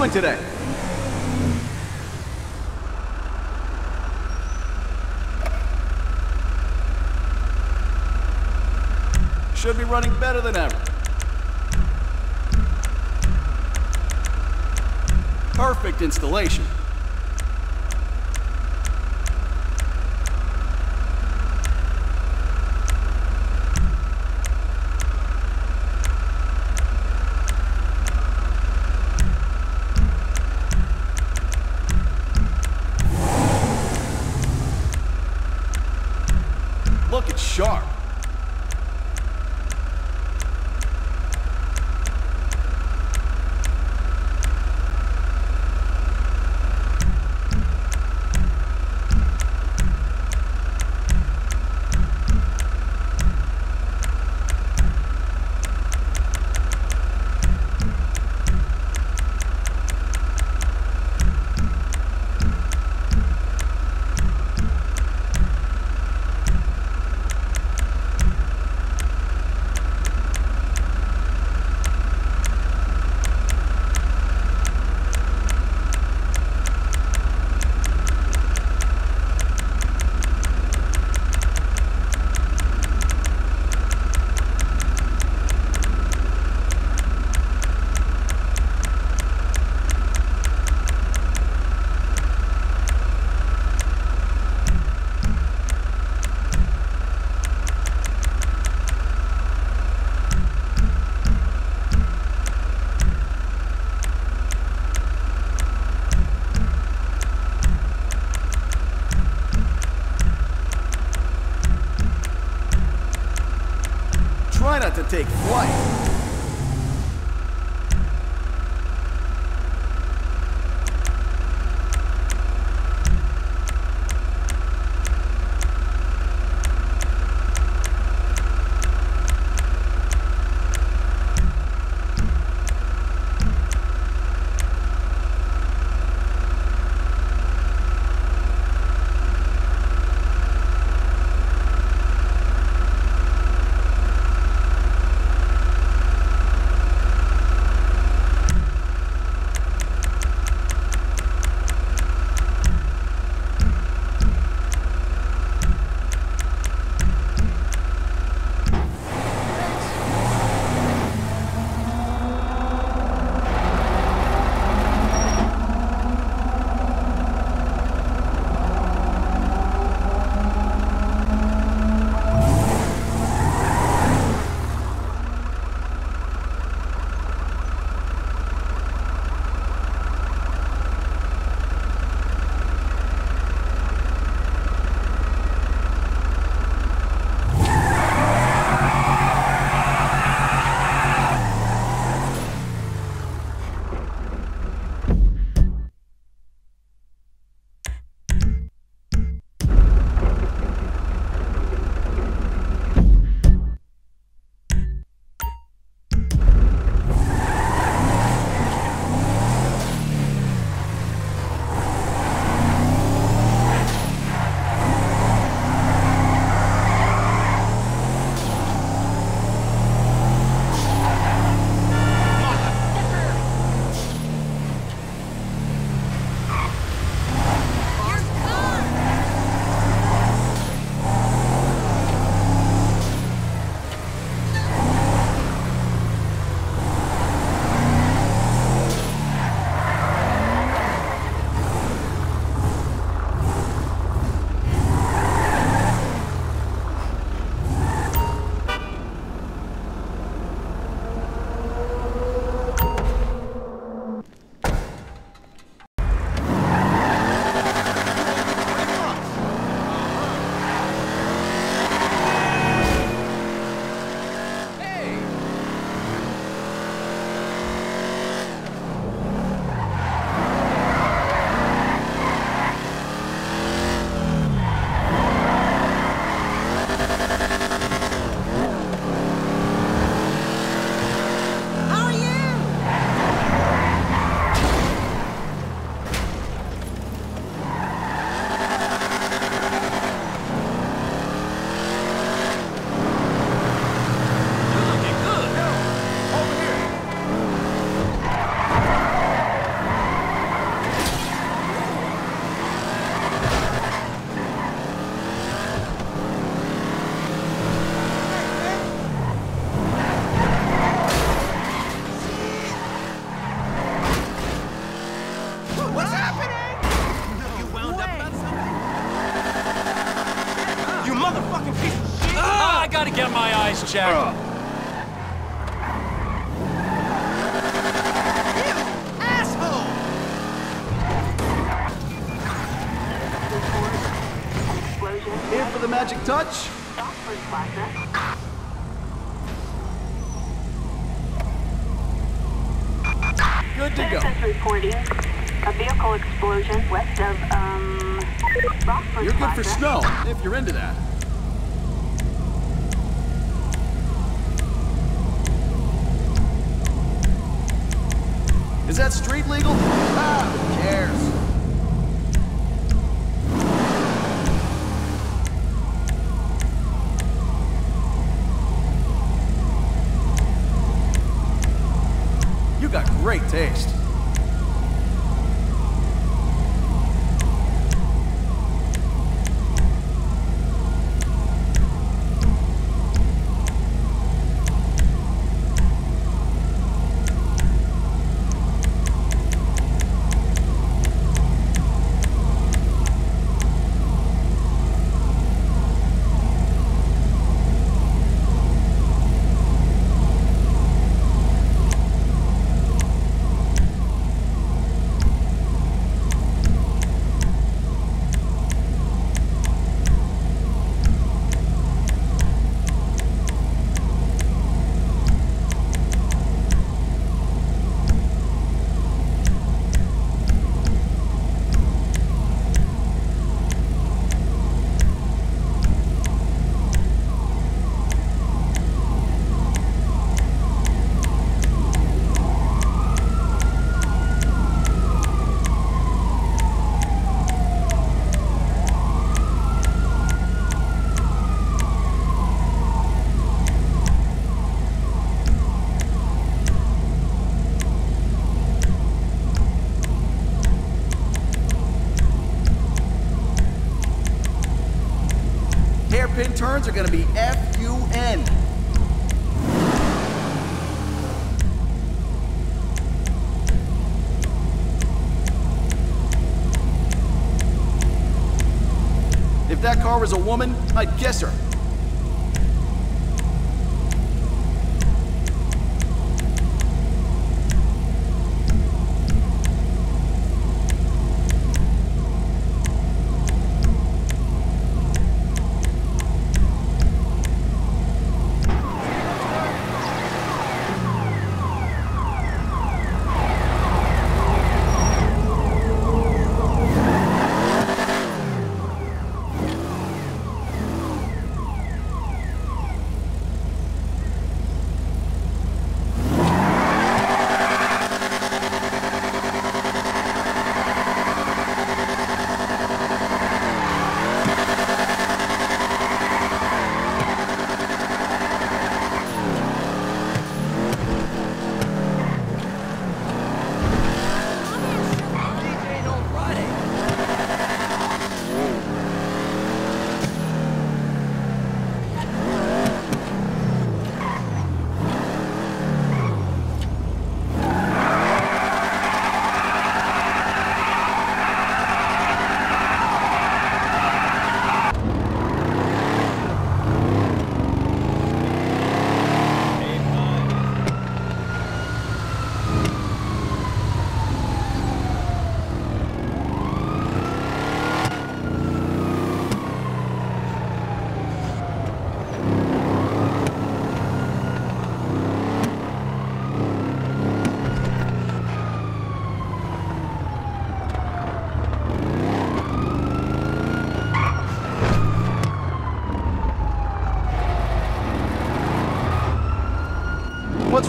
doing today? Should be running better than ever. Perfect installation. looking sharp. Look, it's sharp. Try not to take flight. gotta get my eyes checked. Ugh. Here for the magic touch? Good to go. Reporting a vehicle explosion west of, um, Rockford You're good for snow, if you're into that. Is that street legal? Ah, who cares? You got great taste. Turns are gonna be F-U-N. If that car was a woman, I'd guess her.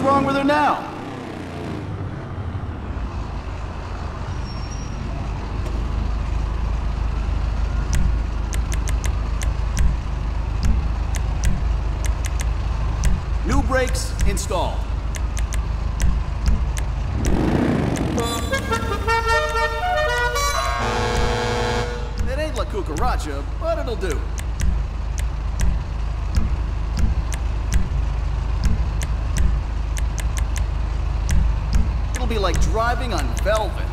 Wrong with her now? New brakes installed. It ain't La Cucaracha, but it'll do. It'll be like driving on velvet.